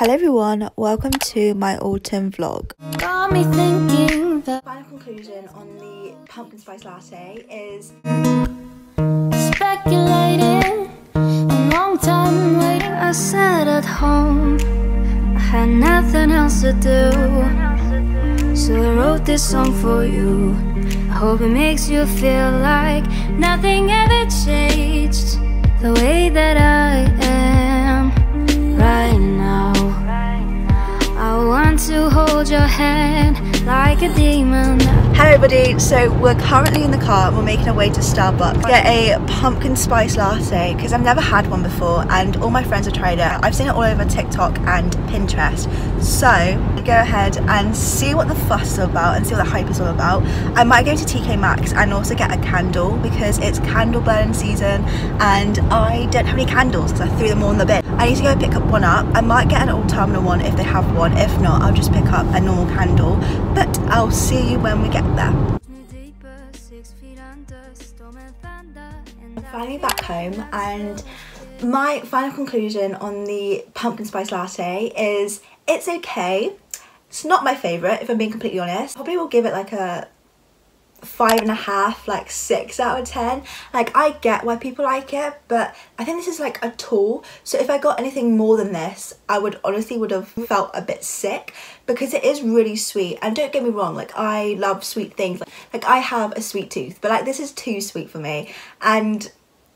Hello everyone, welcome to my autumn vlog. Got me thinking that Final conclusion on the pumpkin spice latte is speculating a long time waiting. I sat at home, I had nothing else to do, so I wrote this song for you. I hope it makes you feel like nothing ever changed the way that I am right now. To hold your hand like a demon. Everybody, so we're currently in the car, we're making our way to Starbucks get a pumpkin spice latte because I've never had one before and all my friends have tried it. I've seen it all over TikTok and Pinterest. So go ahead and see what the fuss is about and see what the hype is all about. I might go to TK Maxx and also get a candle because it's candle burning season and I don't have any candles because I threw them all in the bin. I need to go pick up one up. I might get an old terminal one if they have one. If not, I'll just pick up a normal candle. But I'll see you when we get there. finally back home and my final conclusion on the pumpkin spice latte is it's okay. It's not my favourite if I'm being completely honest. Probably will give it like a five and a half like six out of ten. Like i get why people like it but i think this is like a tool. So if i got anything more than this i would honestly would have felt a bit sick because it is really sweet. And don't get me wrong like i love sweet things. Like i have a sweet tooth but like this is too sweet for me. And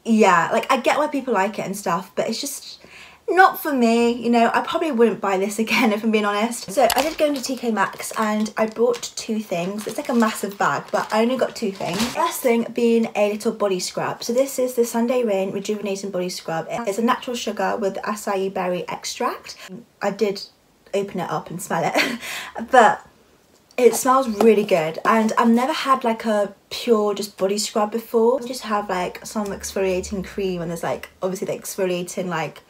yeah like i get why people like it and stuff but it's just not for me you know I probably wouldn't buy this again if I'm being honest. So I did go into TK Maxx and I bought two things. It's like a massive bag but I only got two things. First thing being a little body scrub. So this is the Sunday Rain rejuvenating body scrub. It's a natural sugar with acai berry extract. I did open it up and smell it but it smells really good and I've never had like a pure just body scrub before. I just have like some exfoliating cream and there's like obviously the exfoliating like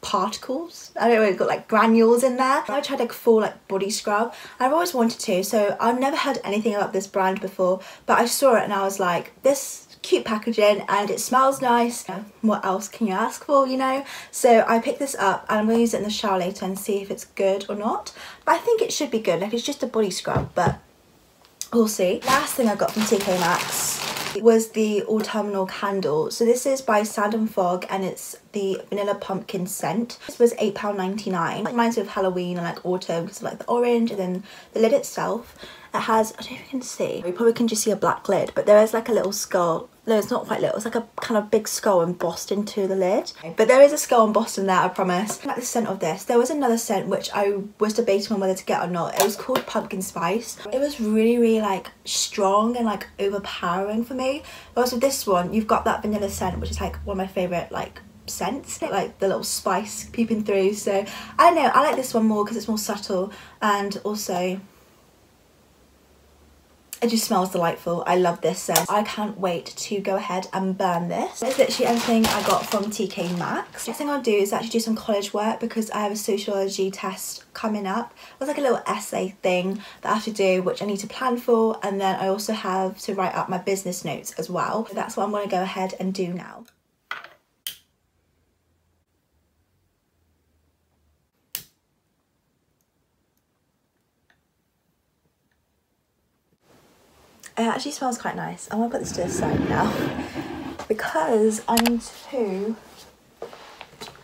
particles. I don't know, it's got like granules in there. I tried like full like body scrub. I've always wanted to, so I've never heard anything about this brand before, but I saw it and I was like, this cute packaging and it smells nice. Um, what else can you ask for, you know? So I picked this up and I'm gonna use it in the shower later and see if it's good or not. But I think it should be good, like it's just a body scrub, but we'll see. Last thing I got from TK Maxx was the autumnal candle. So this is by Sand & Fog and it's the vanilla pumpkin scent. This was £8.99. It reminds me of Halloween and like autumn because of like the orange and then the lid itself. It has, I don't know if you can see, you probably can just see a black lid, but there is like a little skull. No, it's not quite little, it's like a kind of big skull embossed into the lid. But there is a skull embossed in there, I promise. I like the scent of this. There was another scent which I was debating on whether to get or not. It was called Pumpkin Spice. It was really, really like strong and like overpowering for me. Whereas with this one, you've got that vanilla scent, which is like one of my favourite like scents like the little spice peeping through so I don't know I like this one more because it's more subtle and also it just smells delightful. I love this scent. I can't wait to go ahead and burn this. It's literally everything I got from TK Maxx. Next thing I'll do is actually do some college work because I have a sociology test coming up. It's like a little essay thing that I have to do which I need to plan for and then I also have to write up my business notes as well. So that's what I'm going to go ahead and do now. It actually smells quite nice. I'm gonna put this to the side now because I need to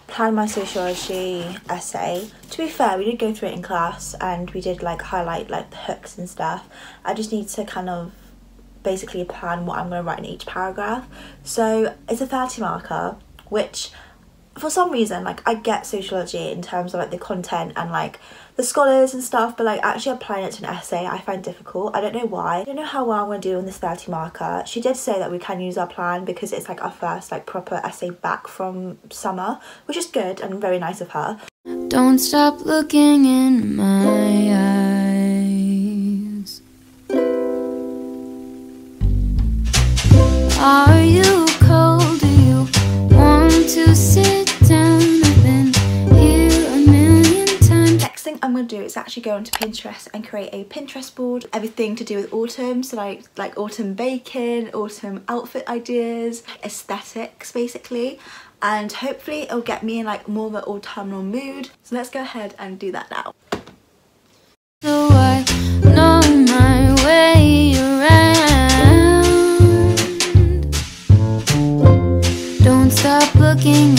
plan my sociology essay. To be fair, we did go through it in class and we did like highlight like the hooks and stuff. I just need to kind of basically plan what I'm gonna write in each paragraph. So it's a 30 marker, which for some reason like I get sociology in terms of like the content and like the scholars and stuff but like actually applying it to an essay I find difficult. I don't know why. I don't know how well I'm to do on this 30 marker. She did say that we can use our plan because it's like our first like proper essay back from summer which is good and very nice of her. Don't stop looking in my eyes. Are you to do is actually go onto Pinterest and create a Pinterest board everything to do with autumn so like like autumn baking autumn outfit ideas aesthetics basically and hopefully it'll get me in like more of an autumnal mood. So let's go ahead and do that now. So I know my way around. Don't stop looking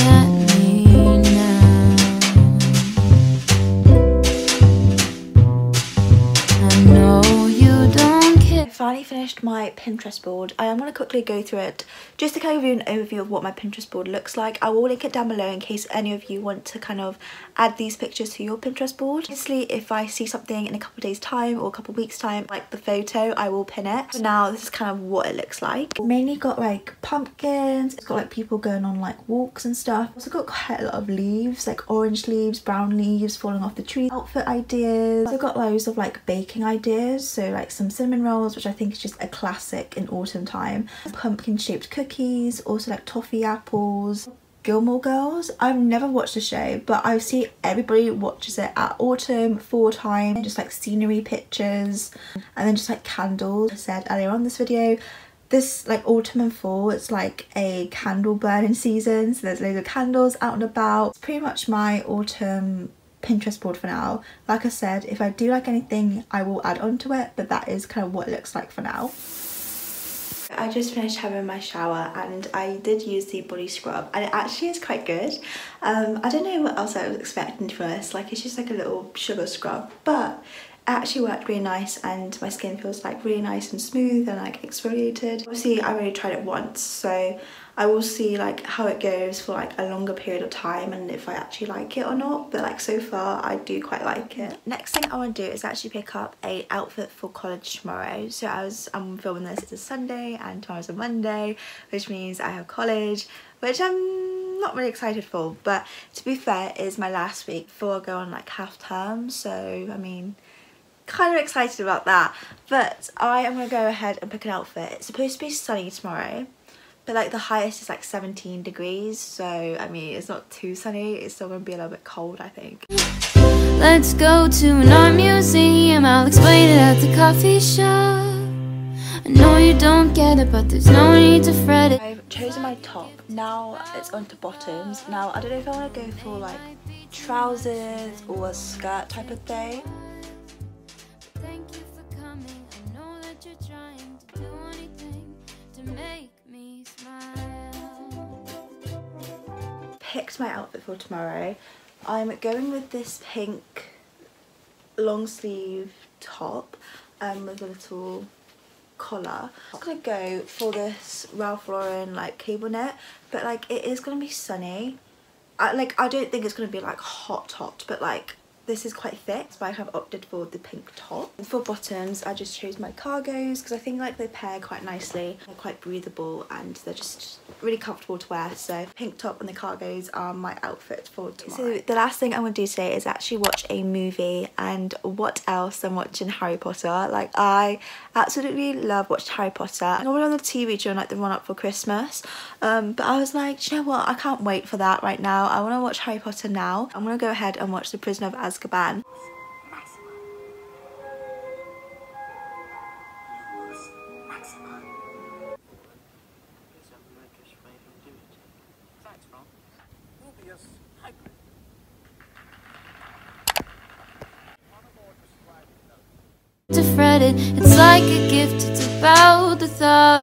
finally finished my Pinterest board. I am going to quickly go through it just to kind of give you an overview of what my Pinterest board looks like. I will link it down below in case any of you want to kind of add these pictures to your Pinterest board. Obviously, if I see something in a couple days time or a couple weeks time, like the photo, I will pin it. For now, this is kind of what it looks like. Mainly got like pumpkins, it's got like people going on like walks and stuff. Also got quite a lot of leaves, like orange leaves, brown leaves falling off the tree. Outfit ideas. I've got loads of like baking ideas, so like some cinnamon rolls, which I think is just a classic in autumn time. Pumpkin shaped cookies, also like toffee apples, Gilmore Girls. I've never watched the show, but I see everybody watches it at autumn, fall time, just like scenery pictures, and then just like candles. I said earlier on this video, this like autumn and fall, it's like a candle burning season. So there's loads of candles out and about. It's pretty much my autumn Pinterest board for now. Like I said, if I do like anything, I will add on to it, but that is kind of what it looks like for now. I just finished having my shower and I did use the body scrub and it actually is quite good. Um, I don't know what else I was expecting to honest, like it's just like a little sugar scrub but it actually worked really nice and my skin feels like really nice and smooth and like exfoliated. Obviously I only tried it once so I will see like how it goes for like a longer period of time and if I actually like it or not but like so far I do quite like it. Next thing I want to do is actually pick up a outfit for college tomorrow. So I was I'm filming this it's a Sunday and tomorrow's a Monday which means I have college which I'm not really excited for but to be fair is my last week before I go on like half term so I mean kind of excited about that but I am going to go ahead and pick an outfit. It's supposed to be sunny tomorrow but like the highest is like 17 degrees so I mean it's not too sunny it's still gonna be a little bit cold I think Let's go to an art museum. I'll explain it at the coffee shop. I know you don't get it, but there's no need to fret it. I've chosen my top now it's onto bottoms now I don't know if I want to go for like trousers or a skirt type of thing my outfit for tomorrow. I'm going with this pink long sleeve top um, with a little collar. I'm gonna go for this Ralph Lauren like cable knit but like it is gonna be sunny. I, like I don't think it's gonna be like hot hot but like this is quite thick so I have opted for the pink top. For bottoms I just chose my cargos because I think like they pair quite nicely. They're quite breathable and they're just really comfortable to wear so pink top and the cargos are my outfit for tomorrow. So the last thing I want to do today is actually watch a movie and what else I'm watching Harry Potter. Like I absolutely love watching Harry Potter. Normally on the TV during like the run up for Christmas um, but I was like you know what I can't wait for that right now. I want to watch Harry Potter now. I'm going to go ahead and watch The Prisoner of Azkaban. To fret it, it's like a gift. It's about the thought.